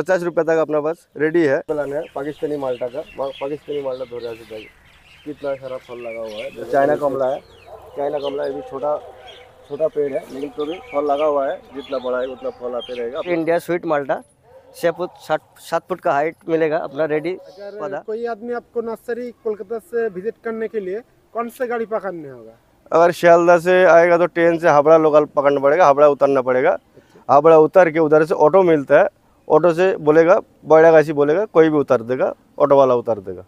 पचास रुपये तक अपना पास रेडी है। प्लान है पाकिस्तानी माल्टा का। पाकिस्तानी माल्टा धो रहा है कितना सारा फल लगा हुआ है। चाइना कमला है। चाइना कमला ये भी छोटा छोटा पेड़ है लेकिन तो भी फल लगा हुआ है। जितना बड़ा है उतना फल आते रहेगा। इंडिया स्वीट माल्टा। छः फुट सात सात फुट का हाइट मिलेगा अपना रेडी अगर कोई आदमी आपको नर्सरी कोलकाता से विज़िट करने के लिए कौन से गाड़ी पकड़ने होगा? अगर शियालदा से आएगा तो ट्रेन से हावड़ा लोकल पकड़ना पड़ेगा हावड़ा उतरना पड़ेगा। हावड़ा उतर के उधर से ऑटो मिलता है। ऑटो से बोलेगा बड़ा गासी बोलेगा कोई भी उतर देगा ऑटो वाला उतार देगा।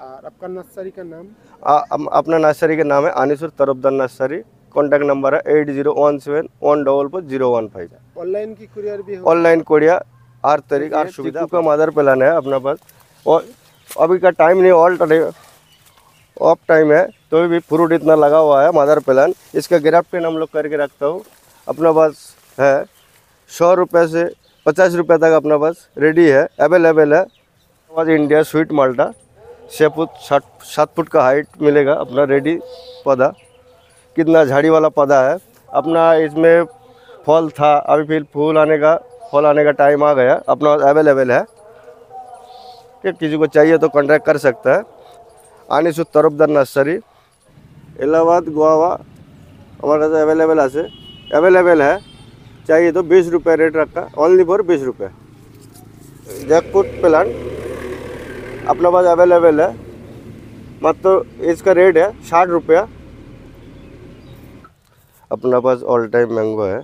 और आपका नर्सरी का नाम? आ, अम- अपना नर्सरी का नाम है Anisur Tarafdar nursery. Contact number है eight zero one seven one double four zero one five online की कुरियर भी ऑनलाइन कोरिया हर तरीके हर सुविधा का मदर प्लान है अपना पास। और अभी का टाइम नहीं ऑल टाइम ऑफ़ टाइम है तो भी फ्रूट इतना लगा हुआ है मदर प्लान इसका ग्राफ्टिंग हम लोग करके रखता हूँ। अपना पास है सौ रुपये से पचास रुपये तक अपना पास रेडी है अवेलेबल है। आज इंडिया स्वीट माल्टा छः फुट, सात सात फुट का हाइट मिलेगा अपना रेडी पौधा। कितना झाड़ी वाला पौधा है। अपना इसमें फल था, अभी फिर फूल आने का, फल आने का टाइम आ गया। अपना अवेलेबल है। ठीक, किसी को चाहिए तो कॉन्टैक्ट कर सकता है। आने सु तरफदार नर्सरी, इलाहाबाद, गोवा। हमारे अवेलेबल है। अवेलेबल है। चाहिए तो बीस रुपये रेट रखा ओनली फॉर बीस रुपये। जैकफ्रूट प्लांट अपना पास अवेलेबल है। मात्र इसका रेट है साठ रुपया। अपना पास ऑल टाइम मैंगो है।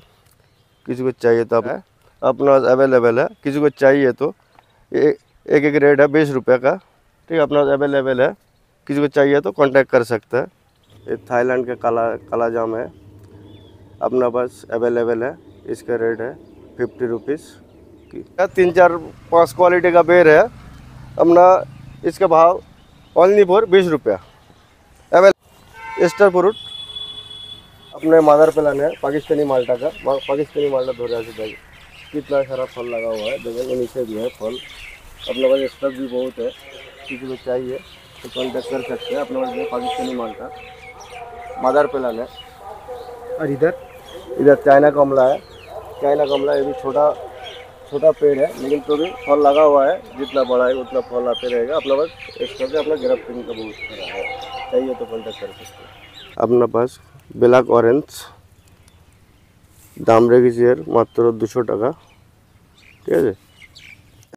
किसी को चाहिए तो आप अपना पास अवेलेबल है। किसी को चाहिए तो एक एक रेट है बीस रुपये का। ठीक है अपना पास अवेलेबल है। किसी को चाहिए तो कांटेक्ट कर सकता है। ये थाईलैंड का काला काला जाम है। अपना पास अवेलेबल है। इसका रेट है फिफ्टी रुपीज़ की। तीन चार पाँच क्वालिटी का बेर है अपना इसका भाव ओनली फॉर बीस रुपया। अवेल स्टार फ्रूट अपने मदर प्लान है पाकिस्तानी माल्टा का। पाकिस्तानी माल्टा धो रहा है कितना सारा फल लगा हुआ है देखो नीचे भी है फल। अपने पास स्टॉक भी बहुत है किसी को चाहिए तो कॉन्टेक्ट कर सकते हैं अपने पास पाकिस्तानी माल्टा। मदर प्लान है। और इधर? इधर चाइना कमला है। चाइना कमला ये भी छोटा छोटा पेड़ है लेकिन तो भी फल लगा हुआ है जितना बड़ा है उतना फल आते रहेगा अपना पास इस करके अपना ग्राफ्टिंग का बहुत सारा है चाहिए तो कॉन्टेक्ट कर सकते हैं अपना पास ব্ল্যাক অরেঞ্জ দাম রেখেছি এর মাত্র দুশো টাকা ঠিক আছে